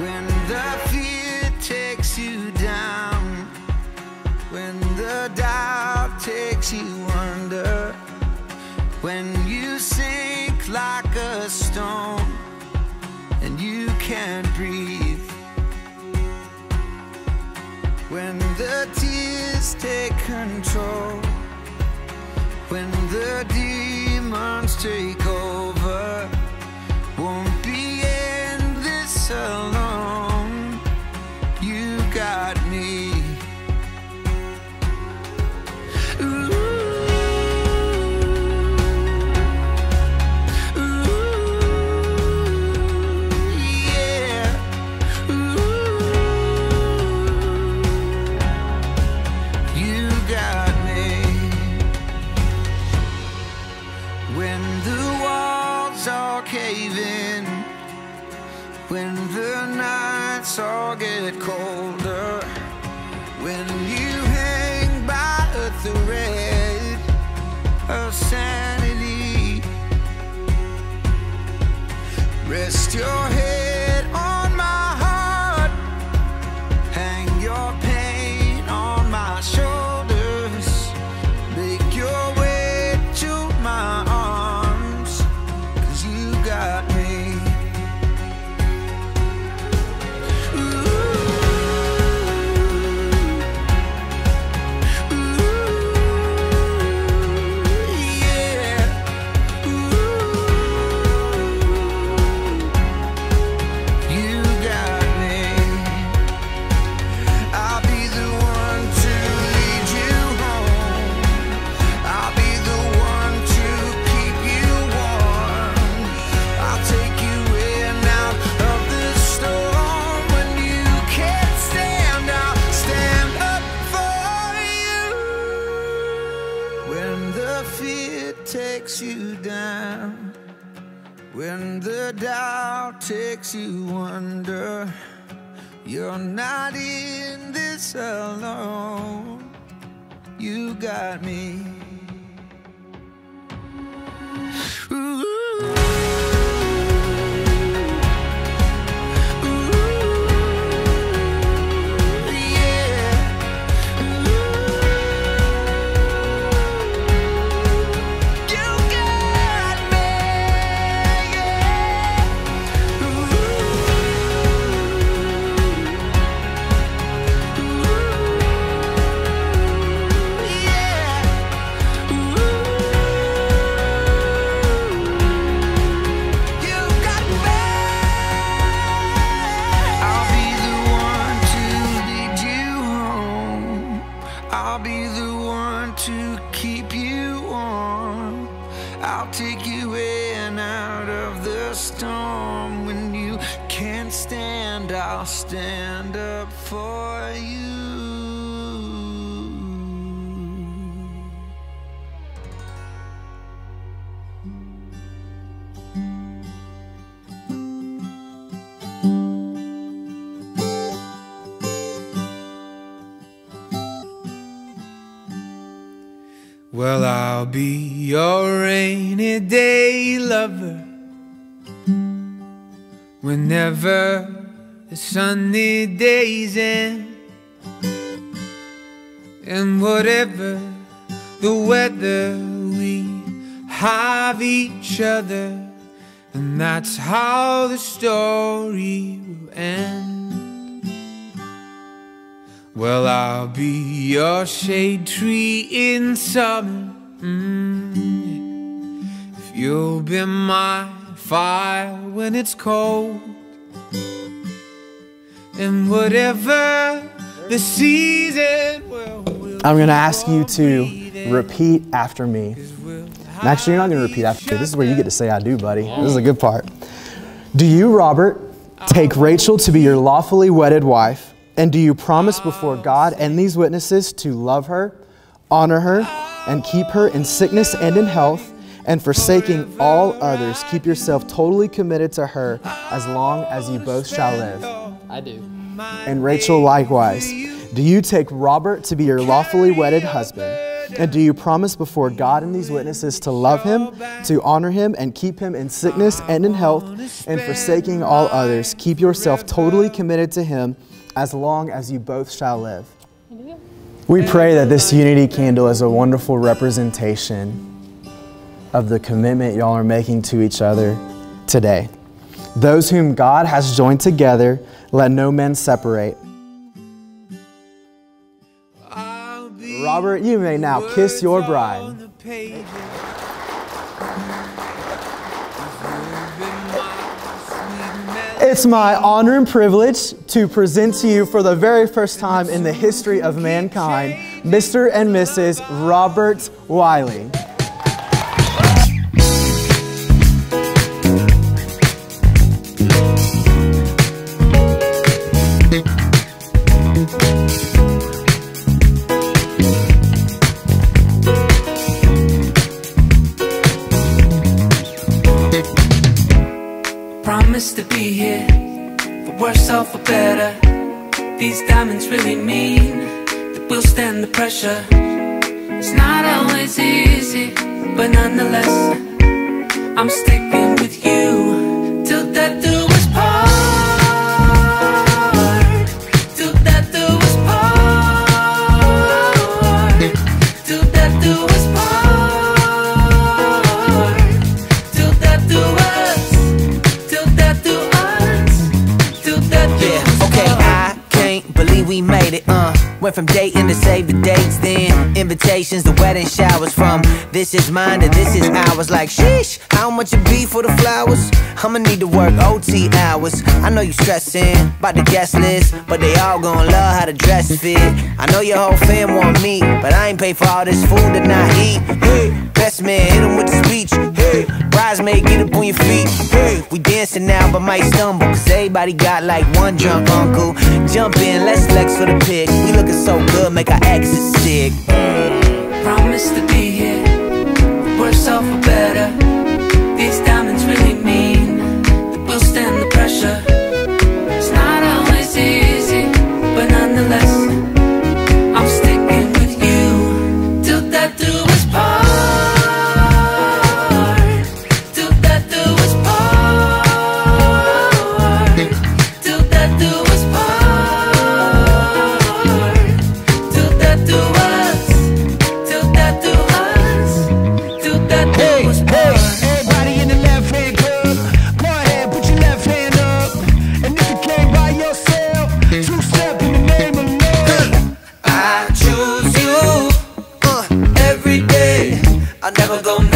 When the fear takes you down, when the doubt takes you under, when you sink like stone and you can't breathe, when the tears take control, when the demons take over, won't be in this alone. You When the doubt takes you under, you're not in this alone. You got me. Take you in out of the storm when you can't stand. I'll stand Well, I'll be your rainy day lover whenever the sunny days end. And whatever the weather, we have each other, and that's how the story will end. Well, I'll be your shade tree in summer. mm, If you'll be my fire when it's cold. And whatever the season will. I'm going to ask you to repeat after me. And Actually, you're not going to repeat after me. This is where you get to say I do, buddy. This is a good part. Do you, Robert, take Rachel to be your lawfully wedded wife? And do you promise before God and these witnesses to love her, honor her, and keep her in sickness and in health, and forsaking all others, keep yourself totally committed to her as long as you both shall live. I do. And Rachel, likewise, do you take Robert to be your lawfully wedded husband? And do you promise before God and these witnesses to love him, to honor him, and keep him in sickness and in health, and forsaking all others, keep yourself totally committed to him as long as you both shall live? We pray that this unity candle is a wonderful representation of the commitment y'all are making to each other today. Those whom God has joined together, let no man separate. Robert, you may now kiss your bride. It's my honor and privilege to present to you for the very first time in the history of mankind, Mr. and Mrs. Robert Wiley. For for better. These diamonds really mean that we'll stand the pressure. It's not always easy, but nonetheless, I'm sticking Went from dating to save the dates, then invitations to wedding showers From this is mine to this is ours. Like, sheesh, how much it be for the flowers? I'ma need to work OT hours. I know you stressing about the guest list But they all gon' love how the dress fit. I know your whole fam want me But I ain't pay for all this food that I eat. Hey, best man, hit him with the speech Bridesmaid, get up on your feet. Hey, we dancing now but might stumble Cause everybody got like one drunk uncle. Jump in, let's flex for the pic We looking so good, make our exit sick. Promise to be here, I'll never go